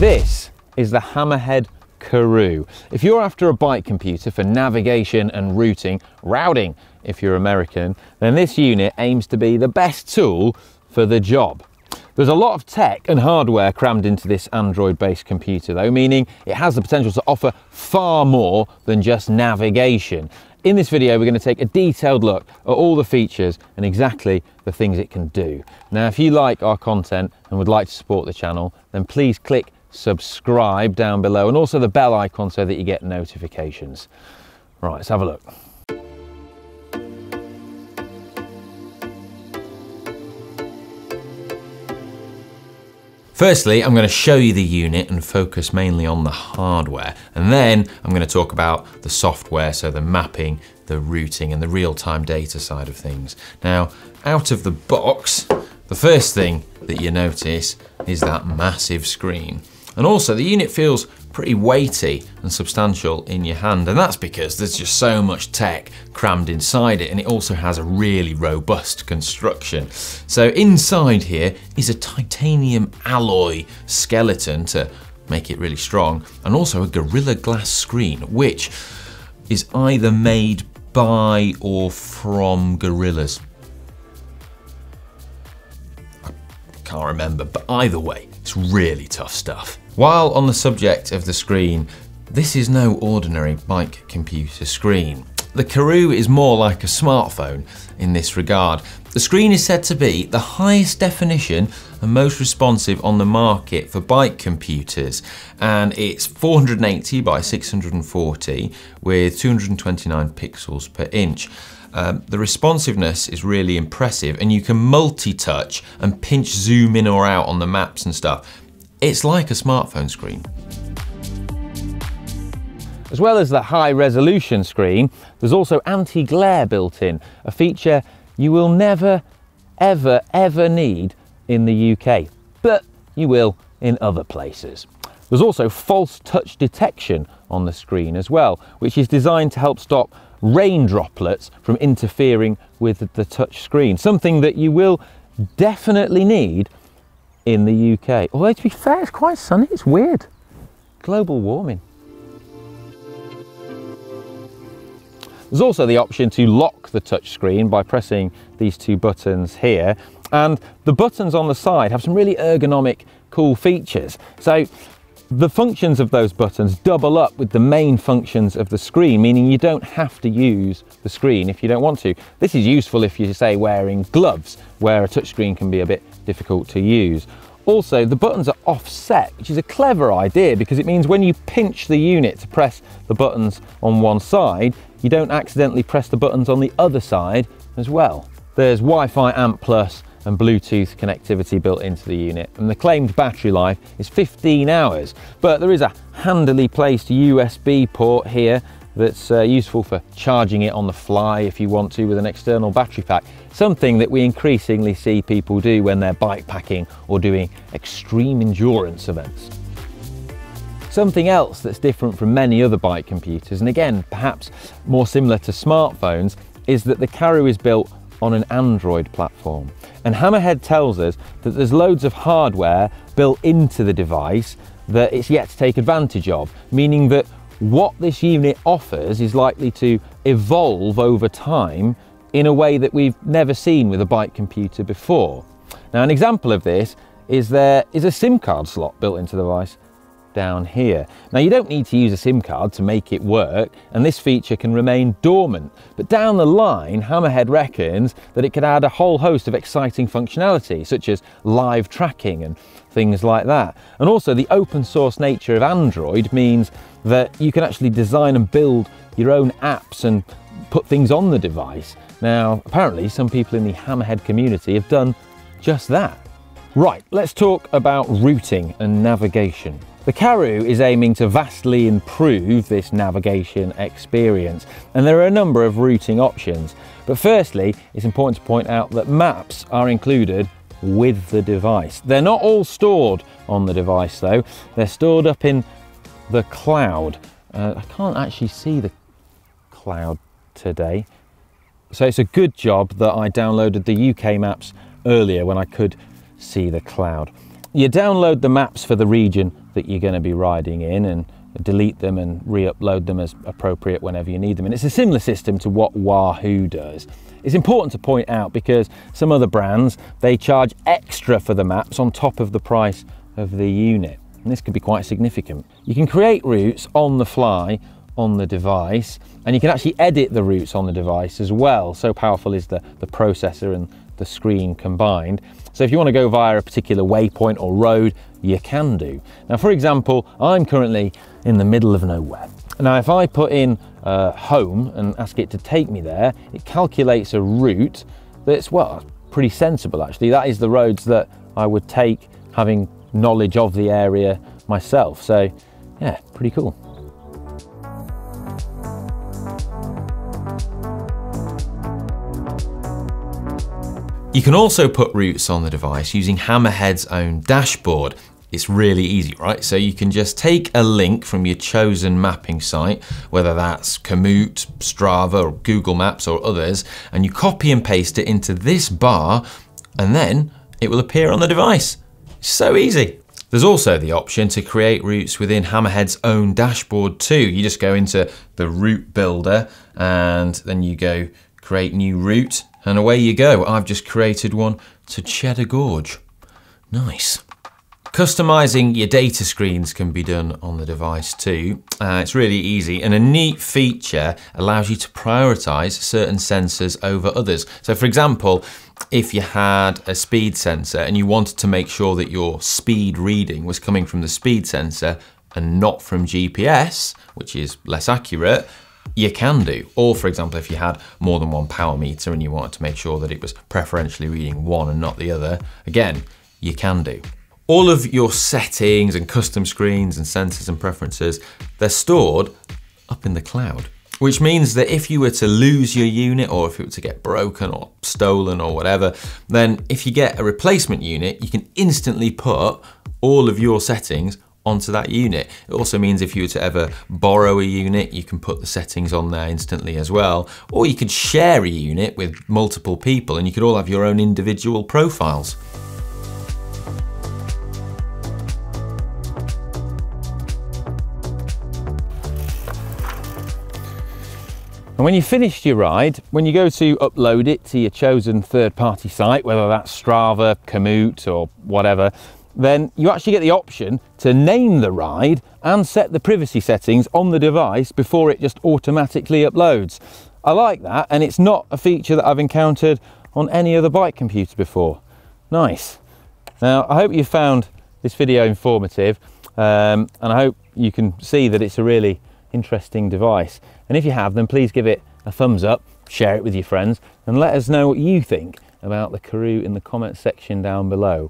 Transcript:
This is the Hammerhead Karoo. If you're after a bike computer for navigation and routing, routing if you're American, then this unit aims to be the best tool for the job. There's a lot of tech and hardware crammed into this Android-based computer though, meaning it has the potential to offer far more than just navigation. In this video, we're going to take a detailed look at all the features and exactly the things it can do. Now, if you like our content and would like to support the channel, then please click subscribe down below and also the bell icon so that you get notifications. Right, let's have a look. Firstly, I'm going to show you the unit and focus mainly on the hardware. And then I'm going to talk about the software, so the mapping, the routing and the real-time data side of things. Now, out of the box, the first thing that you notice is that massive screen. And also the unit feels pretty weighty and substantial in your hand and that's because there's just so much tech crammed inside it and it also has a really robust construction. So inside here is a titanium alloy skeleton to make it really strong and also a Gorilla Glass screen which is either made by or from gorillas. I can't remember but either way it's really tough stuff. While on the subject of the screen, this is no ordinary bike computer screen. The Karoo is more like a smartphone in this regard. The screen is said to be the highest definition and most responsive on the market for bike computers and it's 480 by 640 with 229 pixels per inch. Um, the responsiveness is really impressive and you can multi-touch and pinch zoom in or out on the maps and stuff. It's like a smartphone screen. As well as the high resolution screen, there's also anti-glare built in, a feature you will never, ever, ever need in the UK, but you will in other places. There's also false touch detection on the screen as well, which is designed to help stop rain droplets from interfering with the touch screen, something that you will definitely need in the UK. Although to be fair, it's quite sunny, it's weird. Global warming. There's also the option to lock the touchscreen by pressing these two buttons here. And the buttons on the side have some really ergonomic, cool features. So the functions of those buttons double up with the main functions of the screen, meaning you don't have to use the screen if you don't want to. This is useful if you're, say wearing gloves, where a touchscreen can be a bit difficult to use. Also, the buttons are offset, which is a clever idea because it means when you pinch the unit to press the buttons on one side, you don't accidentally press the buttons on the other side as well. There's Wi-Fi ANT Plus and Bluetooth connectivity built into the unit and the claimed battery life is 15 hours but there is a handily placed USB port here that's uh, useful for charging it on the fly if you want to with an external battery pack. Something that we increasingly see people do when they're bike packing or doing extreme endurance events. Something else that's different from many other bike computers, and again, perhaps more similar to smartphones, is that the Karoo is built on an Android platform. And Hammerhead tells us that there's loads of hardware built into the device that it's yet to take advantage of, meaning that what this unit offers is likely to evolve over time in a way that we've never seen with a bike computer before. Now an example of this is there is a SIM card slot built into the device down here. Now you don't need to use a SIM card to make it work and this feature can remain dormant but down the line Hammerhead reckons that it could add a whole host of exciting functionality such as live tracking and things like that. And also the open source nature of Android means that you can actually design and build your own apps and put things on the device. Now apparently some people in the Hammerhead community have done just that. Right, let's talk about routing and navigation. The Karoo is aiming to vastly improve this navigation experience and there are a number of routing options. But firstly, it's important to point out that maps are included with the device. They're not all stored on the device though, they're stored up in the cloud. Uh, I can't actually see the cloud today. So it's a good job that I downloaded the UK maps earlier when I could see the cloud. You download the maps for the region that you're going to be riding in and delete them and re-upload them as appropriate whenever you need them. And it's a similar system to what Wahoo does. It's important to point out because some other brands, they charge extra for the maps on top of the price of the unit. And this could be quite significant. You can create routes on the fly on the device and you can actually edit the routes on the device as well. So powerful is the, the processor and the screen combined. So if you want to go via a particular waypoint or road, you can do. Now, for example, I'm currently in the middle of nowhere. Now, if I put in uh, home and ask it to take me there, it calculates a route that's, well, pretty sensible actually. That is the roads that I would take having knowledge of the area myself. So, yeah, pretty cool. You can also put routes on the device using Hammerhead's own dashboard. It's really easy, right? So you can just take a link from your chosen mapping site, whether that's Komoot, Strava, or Google Maps or others, and you copy and paste it into this bar, and then it will appear on the device. So easy. There's also the option to create routes within Hammerhead's own dashboard too. You just go into the route builder and then you go create new route and away you go. I've just created one to Cheddar Gorge. Nice. Customizing your data screens can be done on the device too. Uh, it's really easy and a neat feature allows you to prioritize certain sensors over others. So for example, if you had a speed sensor and you wanted to make sure that your speed reading was coming from the speed sensor and not from GPS, which is less accurate, you can do. Or for example, if you had more than one power meter and you wanted to make sure that it was preferentially reading one and not the other, again, you can do all of your settings and custom screens and sensors and preferences, they're stored up in the cloud. Which means that if you were to lose your unit or if it were to get broken or stolen or whatever, then if you get a replacement unit, you can instantly put all of your settings onto that unit. It also means if you were to ever borrow a unit, you can put the settings on there instantly as well. Or you could share a unit with multiple people and you could all have your own individual profiles. And when you finished your ride, when you go to upload it to your chosen third-party site, whether that's Strava, Komoot or whatever, then you actually get the option to name the ride and set the privacy settings on the device before it just automatically uploads. I like that and it's not a feature that I've encountered on any other bike computer before. Nice. Now I hope you found this video informative um, and I hope you can see that it's a really interesting device. And if you have, then please give it a thumbs up, share it with your friends, and let us know what you think about the Karoo in the comments section down below.